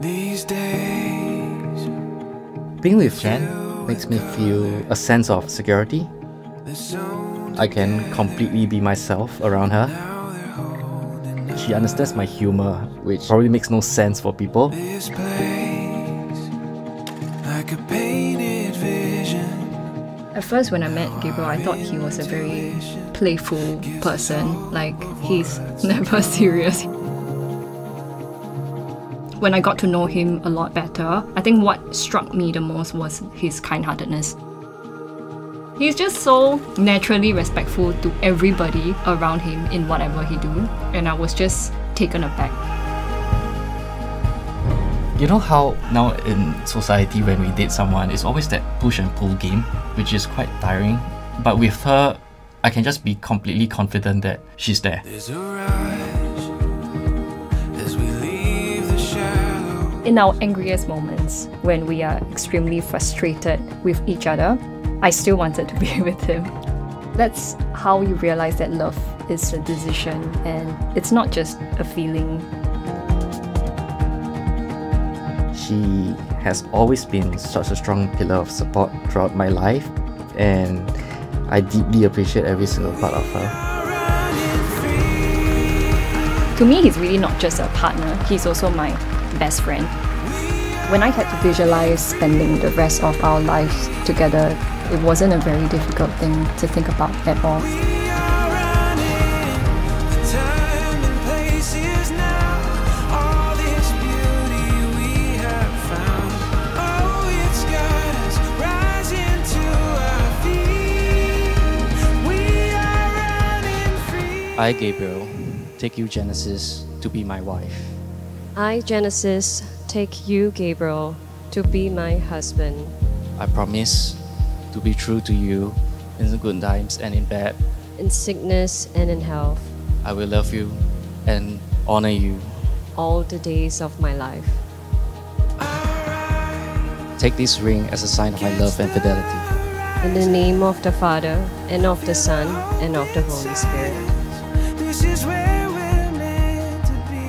These days, Being with Jen makes me feel a sense of security. I can completely be myself around her. She understands my humor, which probably makes no sense for people. At first, when I met Gabriel, I thought he was a very playful person. Like, he's never serious. When I got to know him a lot better, I think what struck me the most was his kind heartedness. He's just so naturally respectful to everybody around him in whatever he do, and I was just taken aback. You know how now in society when we date someone, it's always that push and pull game, which is quite tiring. But with her, I can just be completely confident that she's there. There's a rush as we leave the shallow. In our angriest moments, when we are extremely frustrated with each other, I still wanted to be with him. That's how you realize that love is a decision and it's not just a feeling. She has always been such a strong pillar of support throughout my life, and I deeply appreciate every single part of her. To me, he's really not just a partner, he's also my best friend. When I had to visualize spending the rest of our lives together, it wasn't a very difficult thing to think about at all. I, Gabriel, take you, Genesis, to be my wife. I, Genesis, take you, Gabriel, to be my husband. I promise to be true to you in good times and in bad. In sickness and in health, I will love you and honor you. all the days of my life. Take this ring as a sign of my love and fidelity. In the name of the Father, and of the Son, and of the Holy Spirit. This is where we're meant to be.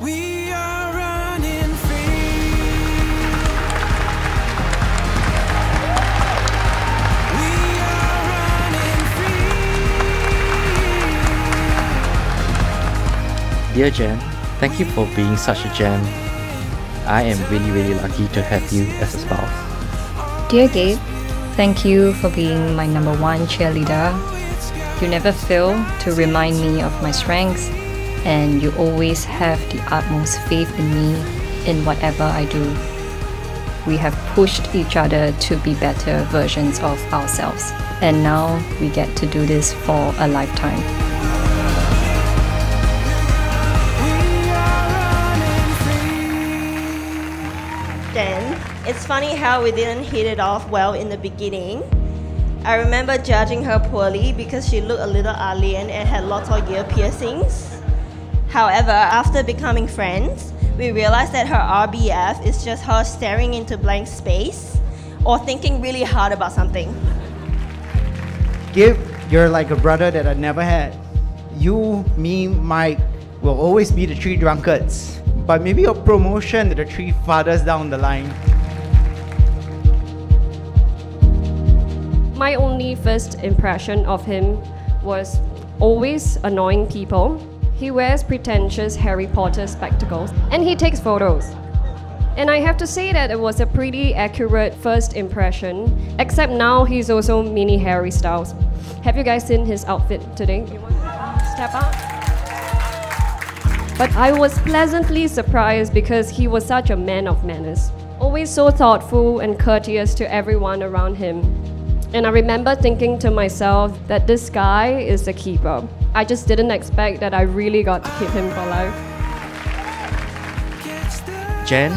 We are running free. We are running free. Dear Jen, thank you for being such a gem. I am really, really lucky to have you as a spouse. Dear Gabe, thank you for being my number one cheerleader. You never fail to remind me of my strengths, and you always have the utmost faith in me in whatever I do. We have pushed each other to be better versions of ourselves, and now we get to do this for a lifetime. Funny how we didn't hit it off well in the beginning. I remember judging her poorly because she looked a little alien and had lots of ear piercings. However, after becoming friends, we realized that her RBF is just her staring into blank space or thinking really hard about something. Gabe, you're like a brother that I never had. You, me, Mike will always be the three drunkards. But maybe a promotion to the three fathers down the line. My only first impression of him was always annoying people. He wears pretentious Harry Potter spectacles and he takes photos. And I have to say that it was a pretty accurate first impression, except now he's also mini Harry Styles. Have you guys seen his outfit today? You want to step out? But I was pleasantly surprised because he was such a man of manners, always so thoughtful and courteous to everyone around him. And I remember thinking to myself that this guy is a keeper. I just didn't expect that I really got to keep him for life. Jen,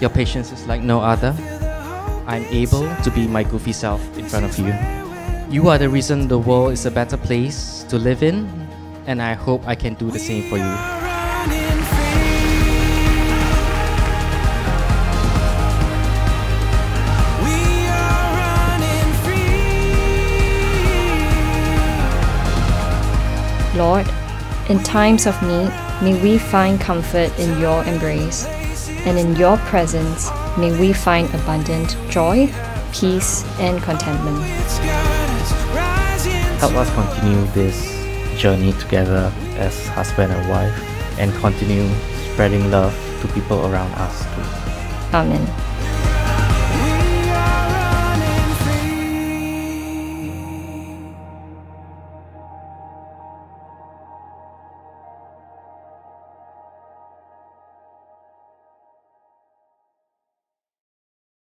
your patience is like no other. I'm able to be my goofy self in front of you. You are the reason the world is a better place to live in, and I hope I can do the same for you. Lord, in times of need, may we find comfort in your embrace, and in your presence, may we find abundant joy, peace, and contentment. It's got us rising Help us continue this journey together as husband and wife and continue spreading love to people around us too. Amen.